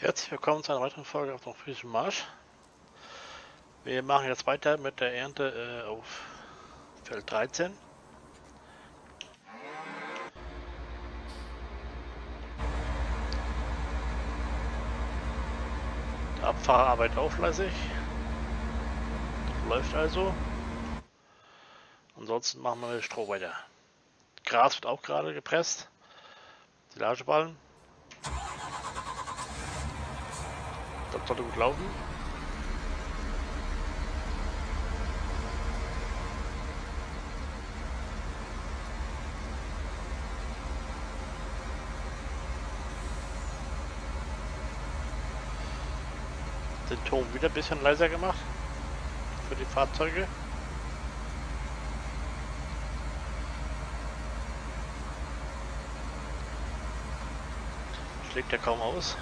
Herzlich willkommen zu einer weiteren Folge auf dem Friesischen Marsch. Wir machen jetzt weiter mit der Ernte äh, auf Feld 13. Der Abfahrer arbeitet auch fleißig. Läuft also. Ansonsten machen wir mit Stroh weiter. Gras wird auch gerade gepresst. Silageballen. Das sollte gut laufen. Den Ton wieder ein bisschen leiser gemacht für die Fahrzeuge. Schlägt ja kaum aus.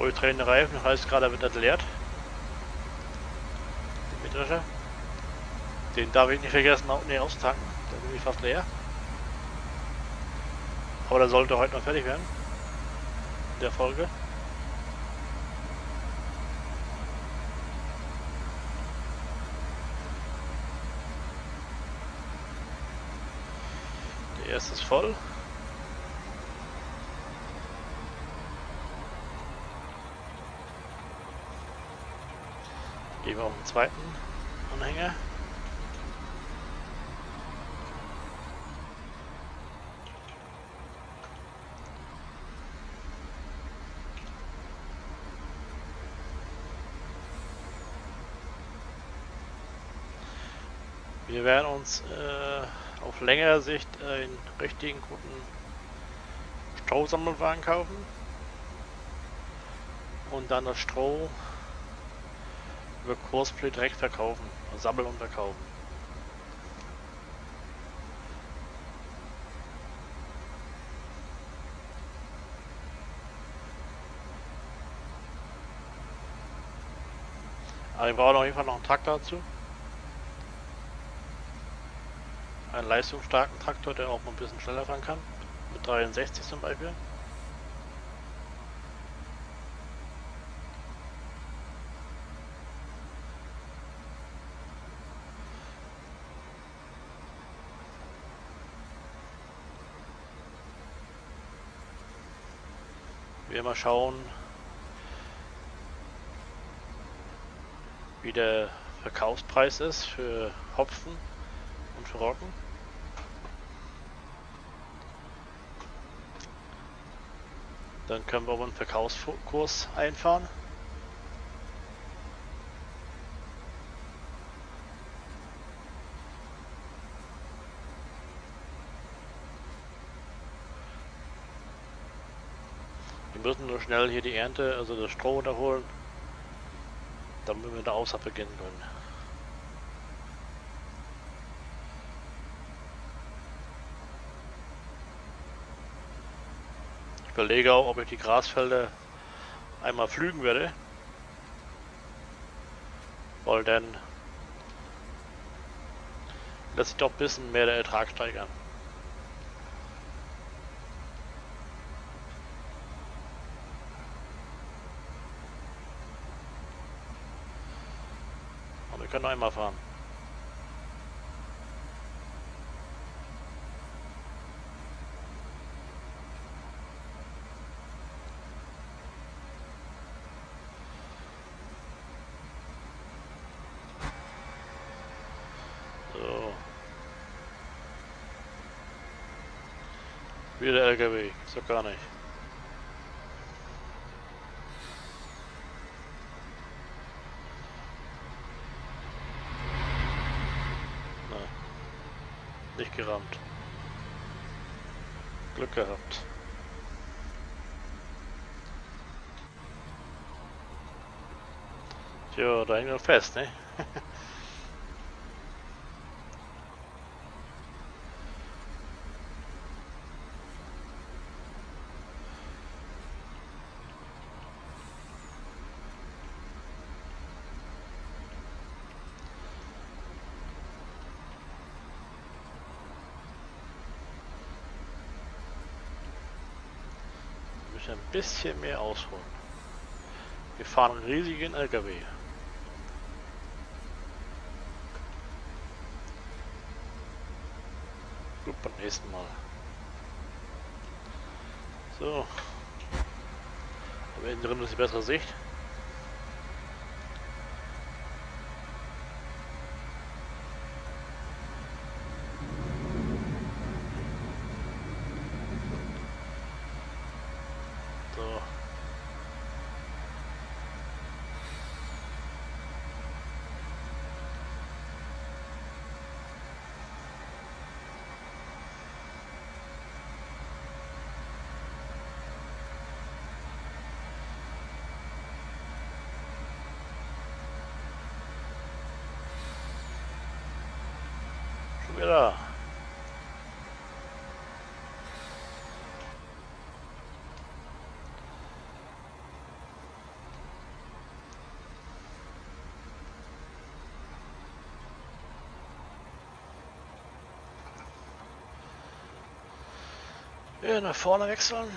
Volltränen Reifen, heißt gerade wird entleert. Die Mitrische. Den darf ich nicht vergessen, auch nicht austanken. Der bin ich fast leer. Aber der sollte heute noch fertig werden. In der Folge. Der erste ist voll. Gehen wir auf den zweiten Anhänger. Wir werden uns äh, auf längere Sicht äh, einen richtigen guten Strohsammelwagen kaufen und dann das Stroh über Kursplay direkt verkaufen, sammeln und verkaufen. Aber wir brauchen auf jeden Fall noch einen Traktor dazu. Einen leistungsstarken Traktor, der auch mal ein bisschen schneller fahren kann. Mit 63 zum Beispiel. Wir mal schauen, wie der Verkaufspreis ist für Hopfen und für Roggen. Dann können wir aber einen Verkaufskurs einfahren. Wir müssen nur schnell hier die Ernte, also das Stroh unterholen, damit wir mit der Aussaat beginnen können. Ich überlege auch, ob ich die Grasfelder einmal pflügen werde. Weil dann lässt sich doch ein bisschen mehr der Ertrag steigern. Können einmal fahren. So. Wieder LKW, so gar nicht. Nicht gerammt. Glück gehabt. Tja, da hängt er fest, ne? müssen ein bisschen mehr ausholen. Wir fahren riesigen LKW. Gut, beim nächsten Mal. So. Aber innen drin ist die bessere Sicht. Wieder. Ja, nach vorne wechseln.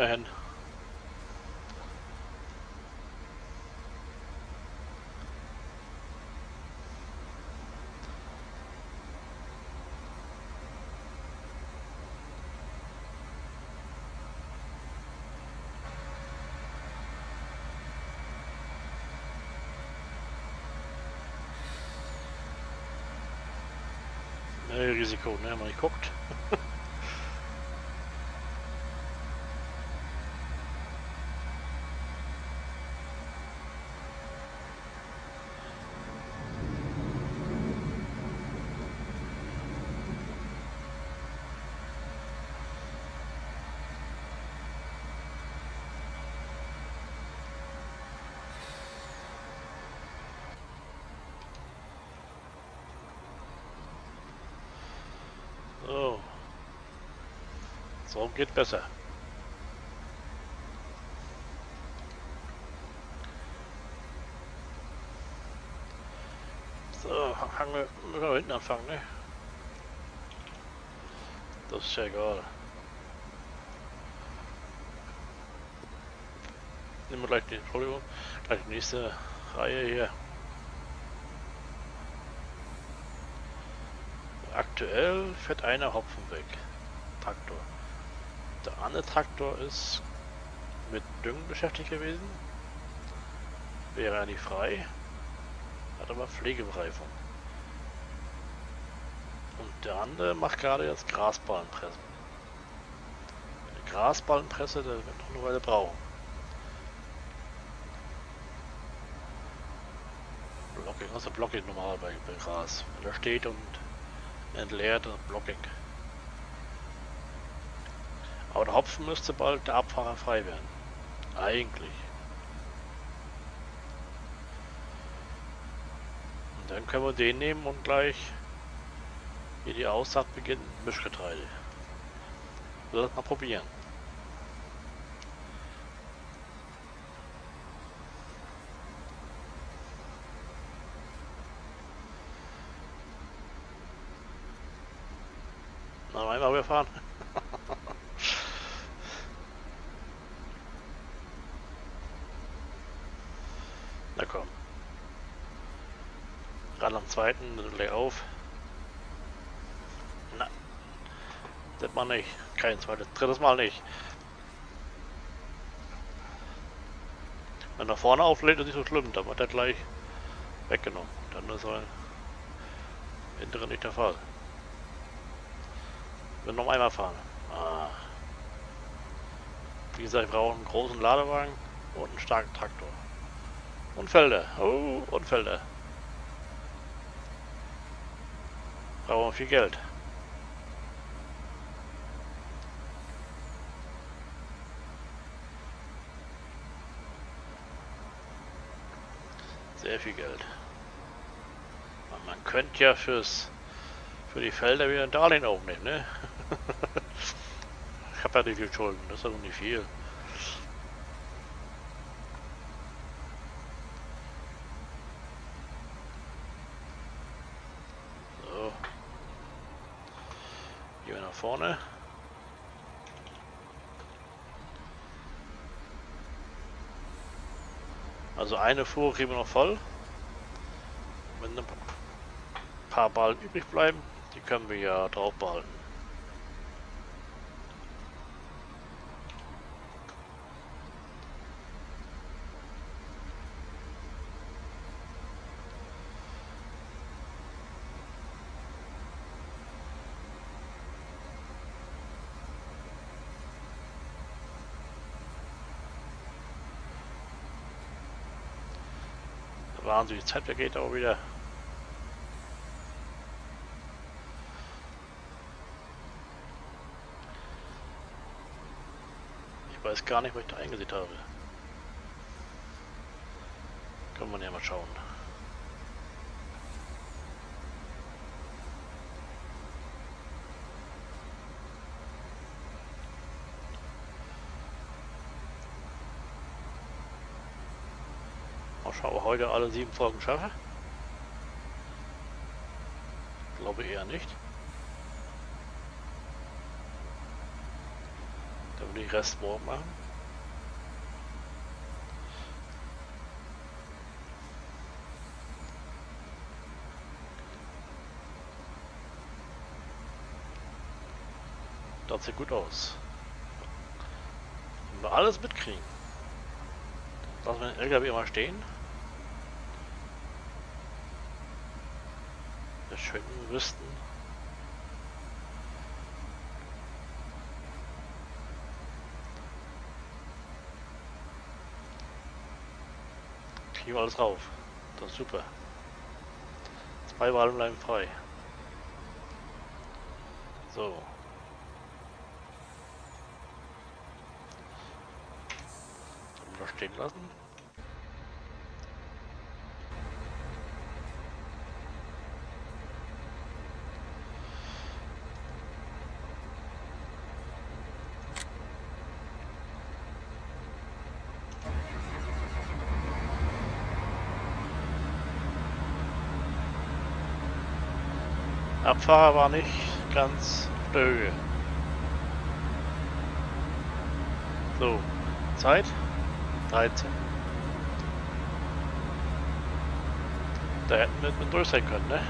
Immerhin. Risiko, ne, man nicht guckt. So geht besser. So, wir, müssen wir hinten anfangen, ne? Das ist ja egal. Nehmen wir gleich die, Entschuldigung, gleich die nächste Reihe hier. Aktuell fährt einer Hopfen weg. Traktor. Der andere Traktor ist mit Düngen beschäftigt gewesen. Wäre er nicht frei. Hat aber Pflegebereifung. Und der andere macht gerade jetzt Grasballenpressen. Eine Grasballenpresse, der wird noch eine Weile brauchen. Blocking, also Blocking normal bei, bei Gras. Wenn er steht und entleert, dann Blocking. Aber der Hopfen müsste bald der Abfahrer frei werden. Eigentlich. Und dann können wir den nehmen und gleich hier die Aussaat beginnen. Mischgetreide. Wir das mal probieren. Na, einmal wir fahren. Zweiten gleich auf. Na, das mal nicht. Kein zweites, drittes Mal nicht. Wenn er vorne auflädt, ist nicht so schlimm, dann wird er gleich weggenommen. Dann ist er hintere nicht der Fall. Wir noch einmal fahren. Ah. Wie gesagt, ich brauche einen großen Ladewagen und einen starken Traktor. Und Felder. Oh, und Felder. Brauchen viel Geld. Sehr viel Geld. Man könnte ja fürs für die Felder wieder ein Darlehen aufnehmen, ne? ich habe ja nicht viel Schulden, das ist doch nicht viel. So. Gehen wir nach vorne. Also eine Fuhre kriegen wir noch voll. Wenn ein paar Ballen übrig bleiben, die können wir ja drauf behalten. Wahnsinnig Zeit vergeht auch wieder. Ich weiß gar nicht, was ich da eingesehen habe. Können wir ja mal schauen. Mal ob heute alle sieben Folgen schaffe. Glaube eher nicht. Dann würde ich Rest morgen machen. Das sieht gut aus. Wenn wir alles mitkriegen. Lassen wir den LKW immer stehen. Schön wüssten. Kriegen wir alles rauf. Das ist super. Zwei Wahlen bleiben frei. So. Dann wir stehen lassen. Abfahrer war nicht ganz auf der Höhe. So, Zeit 13. Da hätten wir mit durch sein können, ne?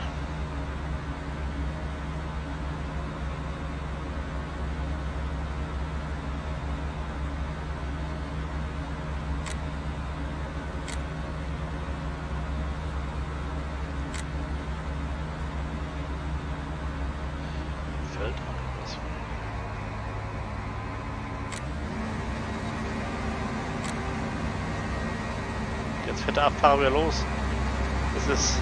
Da fahren wir los. Das ist...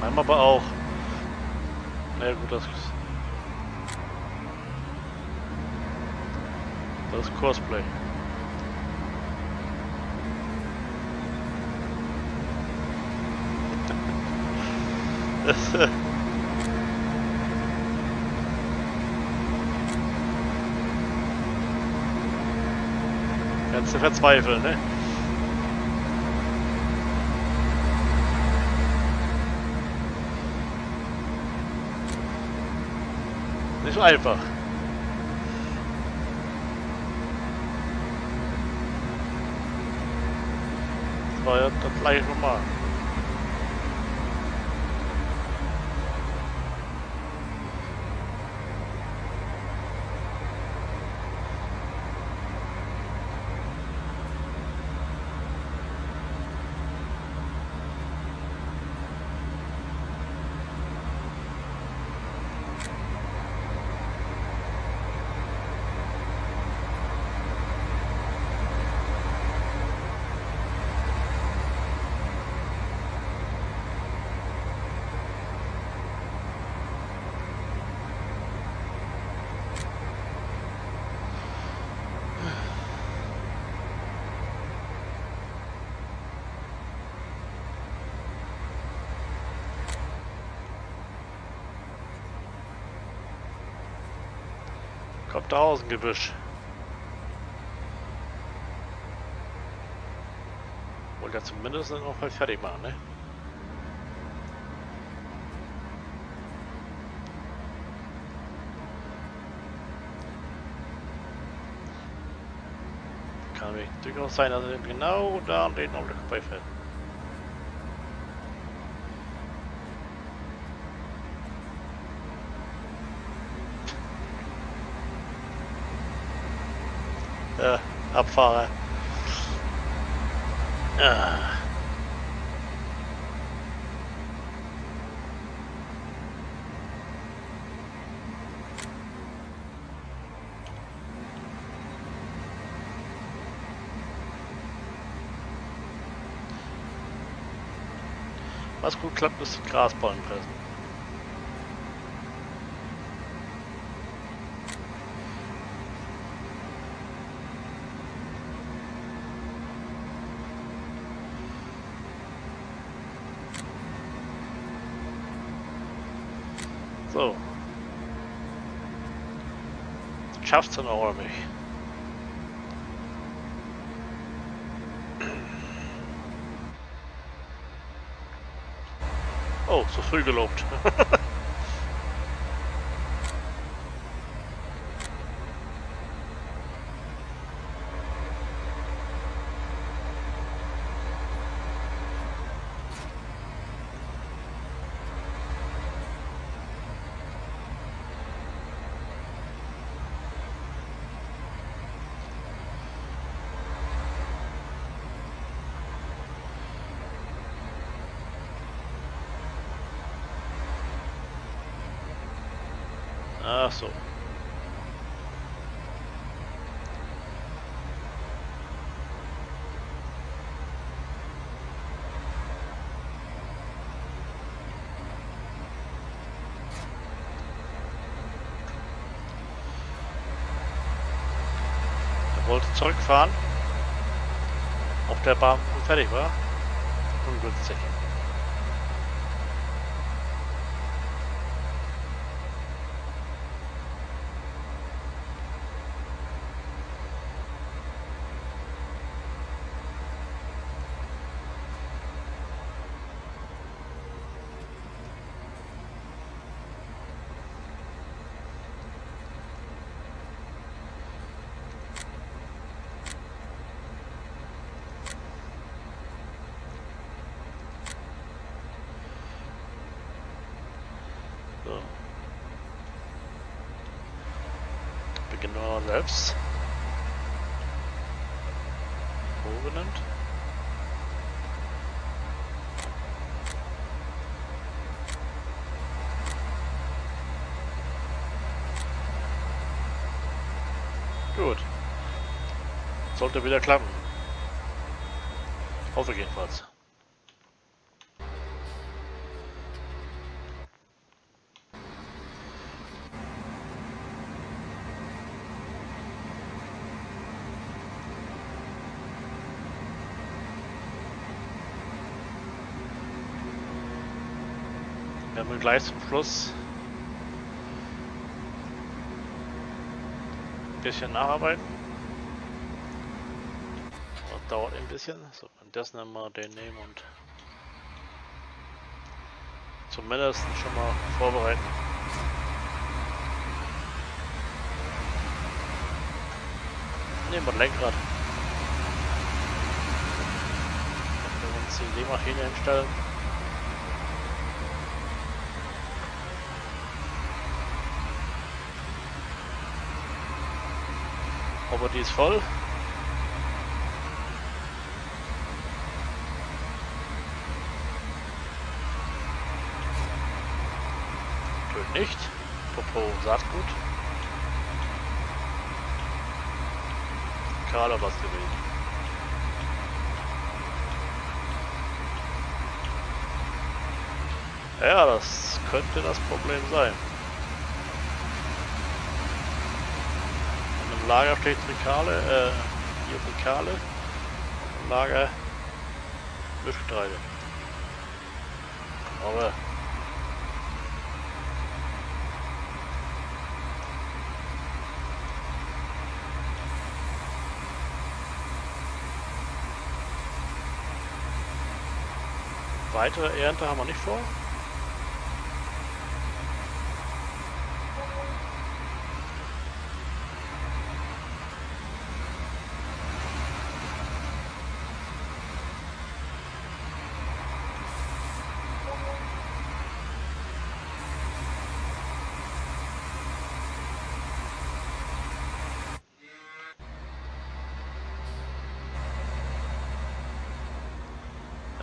Einmal aber auch. Na ja, gut, das ist... Das ist Cosplay. das, Kannst du verzweifeln, ne? Nicht einfach. Das war ja das gleiche nochmal. Kommt da aus dem Gebüsch. Wollte ja zumindest noch mal fertig machen, ne? Kann nämlich durchaus sein, dass er genau da an den Augenblick vorbeifährt. Ja, Abfahrer. Ah. Was gut klappt, ist Grasballen pressen. So. Schaffst du noch oder nicht? Oh, so früh gelobt. Ach so. Er wollte zurückfahren. Auf der Bahn fertig war. Ungünstig. So. Mal selbst. Umbenannt. Gut. Sollte wieder klappen. Hoffe jedenfalls. Werden wir gleich zum Schluss ein bisschen nacharbeiten. Das dauert ein bisschen. So, und das nehmen wir den nehmen und zumindest schon mal vorbereiten. Nehmen wir Lenkrad. Wenn wir uns die Seemaschine hinstellen. Aber die ist voll. Tönt nicht. Popo Saatgut. Karla was gewesen. Ja, das könnte das Problem sein. Äh, Lager vielleicht Rekale, äh, hier Rekale, Lager Mischgetreide. Aber weitere Ernte haben wir nicht vor.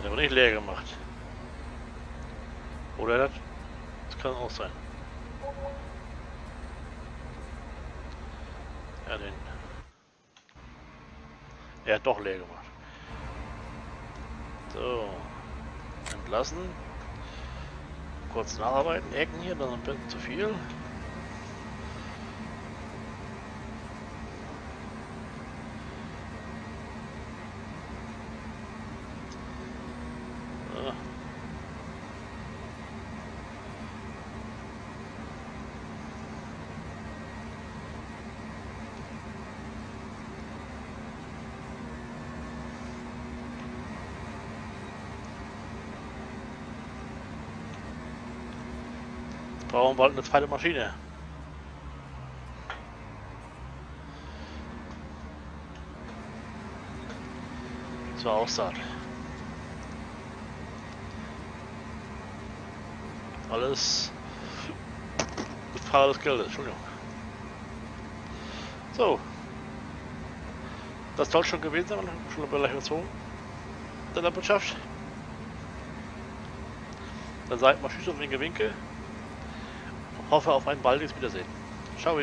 Hat aber nicht leer gemacht. Oder das? Das kann auch sein. Ja, den. Er hat doch leer gemacht. So. Entlassen. Kurz nacharbeiten, Ecken hier, dann ein bisschen zu viel. So. Jetzt wir bald eine zweite Maschine. Zur Aussaat. Alles Frage des Geldes, Entschuldigung. So. Das soll schon gewesen sein, schon gleich gezogen. Der Landwirtschaft. Dann seid mal Tschüss auf den Gewinke. Hoffe auf ein baldiges Wiedersehen. Ciao.